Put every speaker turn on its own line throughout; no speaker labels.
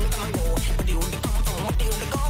on the combo, do you come on, do the go.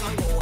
I'm going.